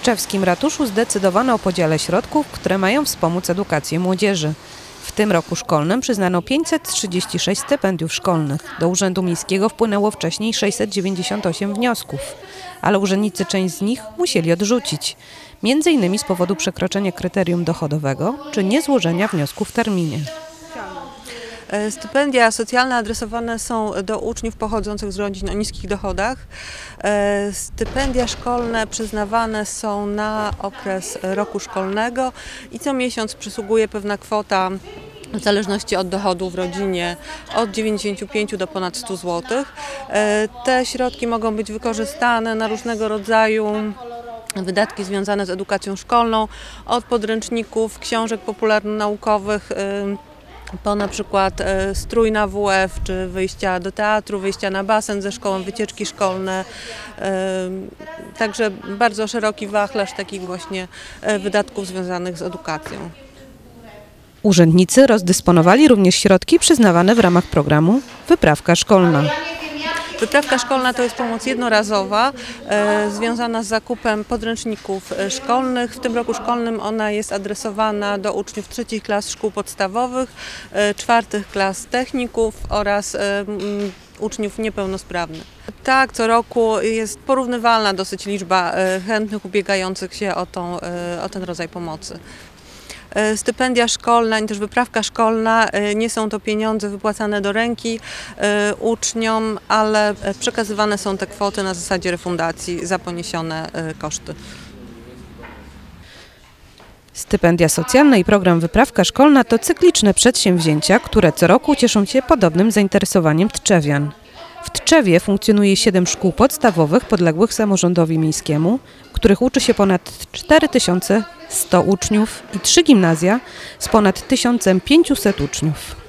tczewskim ratuszu zdecydowano o podziale środków, które mają wspomóc edukację młodzieży. W tym roku szkolnym przyznano 536 stypendiów szkolnych. Do Urzędu Miejskiego wpłynęło wcześniej 698 wniosków, ale urzędnicy część z nich musieli odrzucić. Między innymi z powodu przekroczenia kryterium dochodowego czy niezłożenia wniosku w terminie. E, Stypendia socjalne adresowane są do uczniów pochodzących z rodzin o niskich dochodach. E, Stypendia szkolne przyznawane są na okres roku szkolnego i co miesiąc przysługuje pewna kwota w zależności od dochodu w rodzinie od 95 do ponad 100 zł. E, Te środki mogą być wykorzystane na różnego rodzaju wydatki związane z edukacją szkolną, od podręczników, książek popularnonaukowych, po na przykład e, strój na WF, czy wyjścia do teatru, wyjścia na basen ze szkołą, wycieczki szkolne. Ym, Także bardzo szeroki wachlarz takich właśnie e, wydatków związanych z edukacją. Urzędnicy rozdysponowali również środki przyznawane w ramach programu Wyprawka szkolna. Wyprawka szkolna to jest pomoc jednorazowa e, związana z zakupem podręczników e, szkolnych. W tym roku szkolnym ona jest adresowana do uczniów trzecich klas szkół podstawowych, e, czwartych klas techników oraz e, uczniów niepełnosprawnych. Tak, co roku jest porównywalna dosyć liczba e, chętnych ubiegających się o, tą, e, o ten rodzaj pomocy. E, Stypendia szkolna i też wyprawka szkolna e, nie są to pieniądze wypłacane do ręki e, uczniom, ale przekazywane są te kwoty na zasadzie refundacji za poniesione koszty. Stypendia socjalne i program Wyprawka szkolna to cykliczne przedsięwzięcia, które co roku cieszą się podobnym zainteresowaniem tczewian. W Tczewie funkcjonuje 7 szkół podstawowych podległych samorządowi miejskiemu, których uczy się ponad 4100 uczniów i 3 gimnazja z ponad 1500 uczniów.